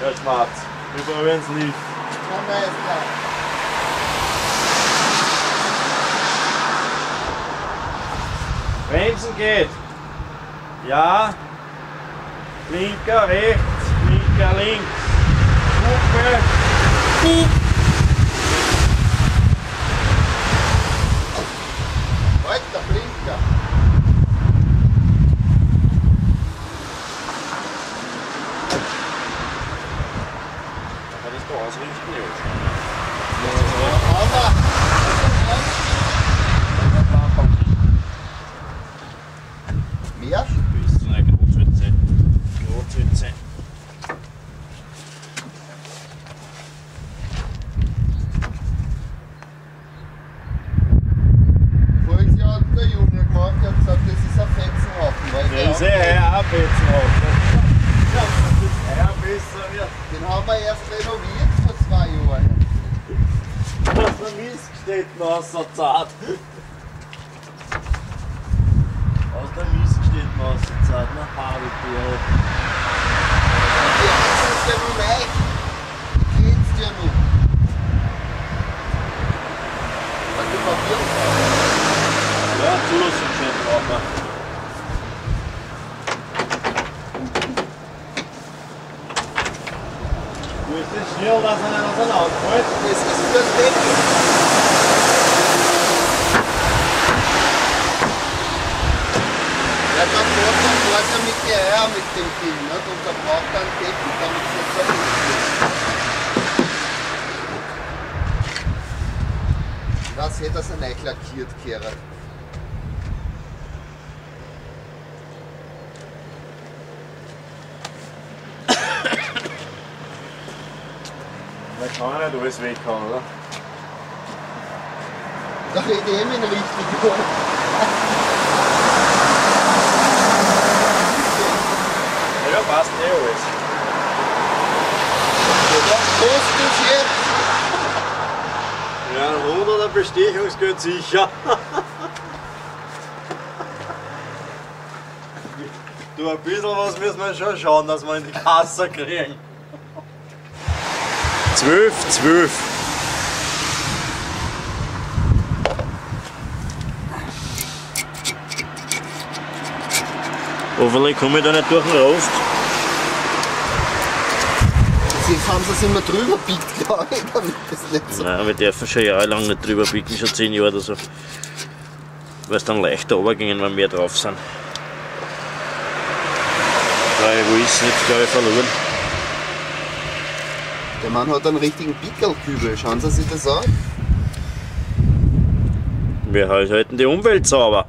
der Schwarz. Übrigens lief. Kann man jetzt klar. Bremsen geht. Ja. Blinker rechts, Blinker links. Hupe. Das ausrichten, ja. Aber, mehr? Bis zu einer Großwitze. Großwitze. Voriges Jahr hat der Junior gemacht, der hat gesagt, das ist ein Fetzenhaufen. Weil der ist eh heuer auch jetzt noch. Ja, dass das wird. Den haben wir erst renoviert vor zwei Jahren. Dass der Mist steht noch aus der Zeit. Aus der Mist steht noch aus der Zeit. Na, Habibier. Die Achse ist ja nur neu. Geht's dir noch? Hat die Papier Ja, Zulassung schon drauf. Wo ist das Schnirl, dass er nicht aus der Laut fällt? Das ist das Deckel. Ja, da fährt er mit der R mit dem Ding, nicht? und da braucht er einen Deckel, damit es nicht so ist. Das hätte er so neu lackiert, Kehrer. Kann er nicht alles weghauen, oder? Da hätte ich ihm richtig gemacht. Ja, passt eh alles. Was kostet es jetzt? Ja, ein Hund oder Bestechungsgeld sicher. Du, ein bisschen was müssen wir schon schauen, dass wir in die Kasse kriegen. Zwölf, zwölf. Hoffentlich komme ich da nicht durch den Rost. Jetzt haben sie es immer drüber biegt, glaube ich, damit das nicht so. Nein, wir dürfen schon jahrelang nicht drüber biegen, schon zehn Jahre oder so. Weil es dann leichter runtergehen, wenn mehr drauf sind. Weil wo ist jetzt, glaube ich, verloren. Der Mann hat einen richtigen Pickelkübel, schauen Sie sich das an. Wir halten die Umwelt sauber.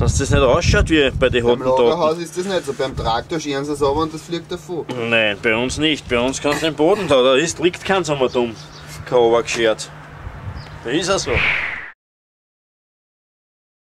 Dass das nicht ausschaut wie bei den Beim. Lagerhaus ist das nicht so. Beim Traktor scheren sie es aber und das fliegt davon. Nein, bei uns nicht. Bei uns kannst du den Boden da, da ist, liegt kein Sommerdumm. Kein geschert. Da ist er so.